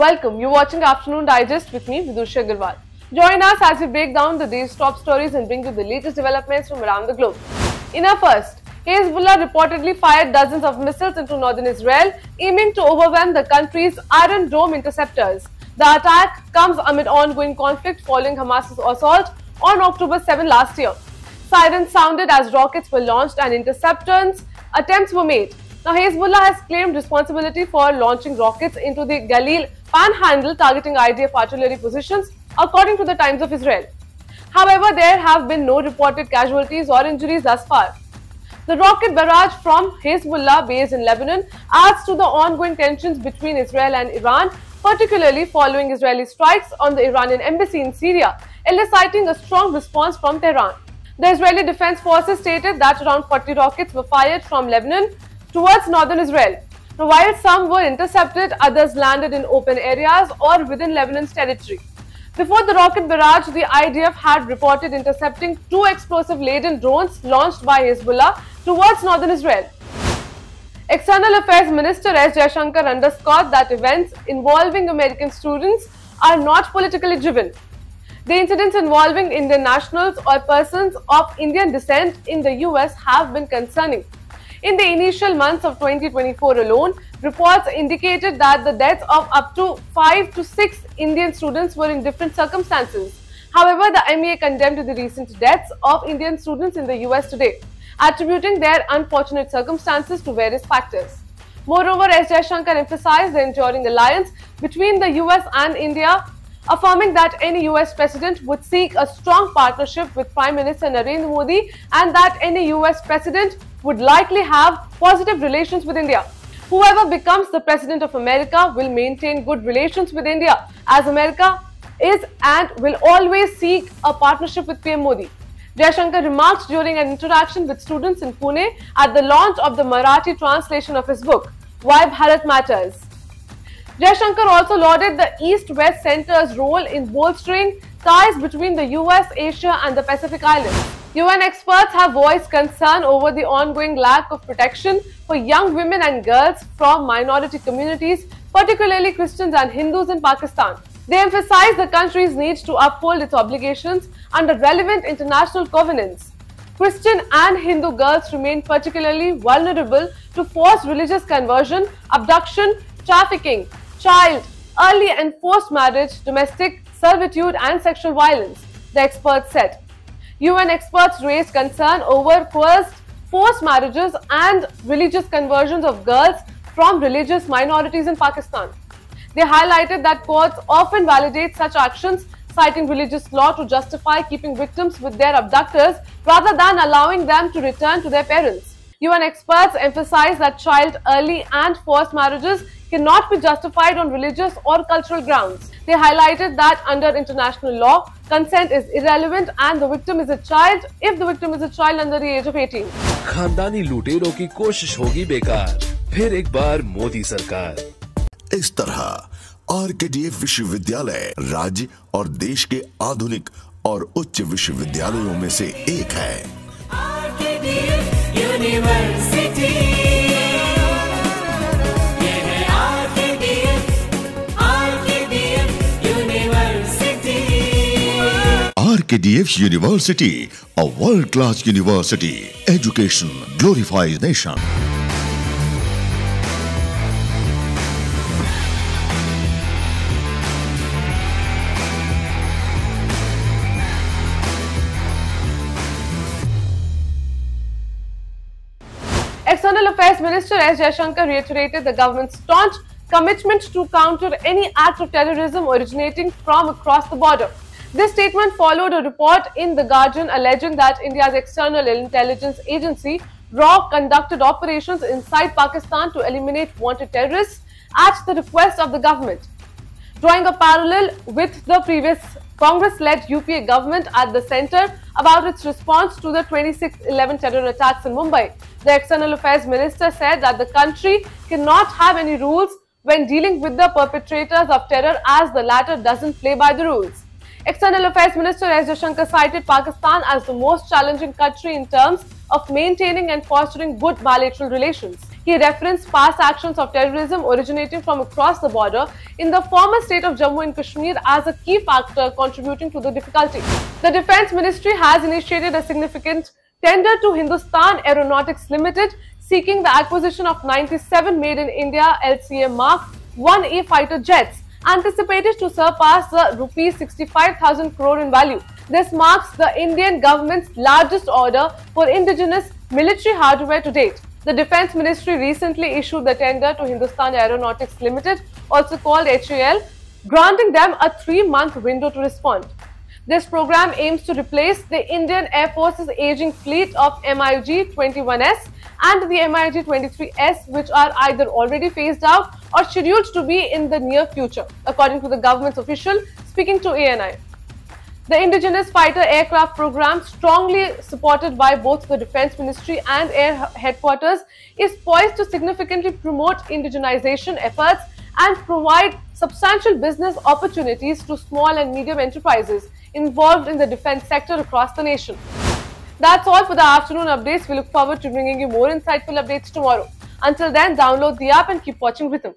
Welcome. You're watching Afternoon Digest with me, Vidusha Agarwal. Join us as we break down the day's top stories and bring you the latest developments from around the globe. In our first, Hezbollah reportedly fired dozens of missiles into northern Israel, aiming to overwhelm the country's Iron Dome interceptors. The attack comes amid ongoing conflict following Hamas's assault on October 7 last year. Sirens sounded as rockets were launched and interceptance attempts were made. Now, Hezbollah has claimed responsibility for launching rockets into the Galilee panhandle targeting IDF artillery positions, according to the Times of Israel. However, there have been no reported casualties or injuries thus far. The rocket barrage from Hezbollah based in Lebanon adds to the ongoing tensions between Israel and Iran, particularly following Israeli strikes on the Iranian embassy in Syria, eliciting a strong response from Tehran. The Israeli Defense Forces stated that around 40 rockets were fired from Lebanon towards northern Israel. While some were intercepted, others landed in open areas or within Lebanon's territory. Before the rocket barrage, the IDF had reported intercepting two explosive-laden drones launched by Hezbollah towards northern Israel. External Affairs Minister S. Jaishankar underscored that events involving American students are not politically driven. The incidents involving Indian nationals or persons of Indian descent in the US have been concerning. In the initial months of 2024 alone, reports indicated that the deaths of up to 5 to 6 Indian students were in different circumstances. However, the MEA condemned the recent deaths of Indian students in the US today, attributing their unfortunate circumstances to various factors. Moreover, S. Jaishankar emphasized the enduring alliance between the US and India affirming that any US president would seek a strong partnership with Prime Minister Narendra Modi and that any US president would likely have positive relations with India. Whoever becomes the president of America will maintain good relations with India as America is and will always seek a partnership with PM Modi. Jaishankar remarked during an interaction with students in Pune at the launch of the Marathi translation of his book, Why Bharat Matters. Jaishankar also lauded the East-West Center's role in bolstering ties between the US, Asia and the Pacific Islands. UN experts have voiced concern over the ongoing lack of protection for young women and girls from minority communities, particularly Christians and Hindus in Pakistan. They emphasize the country's need to uphold its obligations under relevant international covenants. Christian and Hindu girls remain particularly vulnerable to forced religious conversion, abduction, trafficking, child, early and forced marriage, domestic servitude and sexual violence, the experts said. UN experts raised concern over coerced forced marriages and religious conversions of girls from religious minorities in Pakistan. They highlighted that courts often validate such actions, citing religious law to justify keeping victims with their abductors rather than allowing them to return to their parents. UN experts emphasize that child early and forced marriages cannot be justified on religious or cultural grounds. They highlighted that under international law, consent is irrelevant and the victim is a child if the victim is a child under the age of 18. खानदानी लुटेरों की कोशिश होगी बेकार फिर एक बार मोदी सरकार इस तरह आर के डी विश्वविद्यालय राज्य और देश के आधुनिक और उच्च विश्वविद्यालयों में से एक है RKDF University, a world-class university. Education glorifies nation. External Affairs Minister S. Jaishankar reiterated the government's staunch commitment to counter any act of terrorism originating from across the border. This statement followed a report in The Guardian alleging that India's external intelligence agency, RAW, conducted operations inside Pakistan to eliminate wanted terrorists at the request of the government. Drawing a parallel with the previous Congress-led UPA government at the centre about its response to the 26-11 terror attacks in Mumbai. The External Affairs Minister said that the country cannot have any rules when dealing with the perpetrators of terror as the latter doesn't play by the rules. External Affairs Minister S. Jaishankar cited Pakistan as the most challenging country in terms of maintaining and fostering good bilateral relations. He referenced past actions of terrorism originating from across the border in the former state of Jammu and Kashmir as a key factor contributing to the difficulty. The Defence Ministry has initiated a significant tender to Hindustan Aeronautics Limited seeking the acquisition of 97 made in India LCA Mark 1A fighter jets anticipated to surpass the rupees 65,000 crore in value. This marks the Indian government's largest order for indigenous military hardware to date. The Defence Ministry recently issued the tender to Hindustan Aeronautics Limited, also called HAL, granting them a three-month window to respond. This program aims to replace the Indian Air Force's aging fleet of MiG-21S and the MiG-23S which are either already phased out or scheduled to be in the near future, according to the government's official speaking to ANI. The indigenous fighter aircraft program, strongly supported by both the Defence Ministry and Air Headquarters, is poised to significantly promote indigenization efforts and provide substantial business opportunities to small and medium enterprises involved in the defence sector across the nation. That's all for the afternoon updates. We look forward to bringing you more insightful updates tomorrow. Until then, download the app and keep watching Ritam.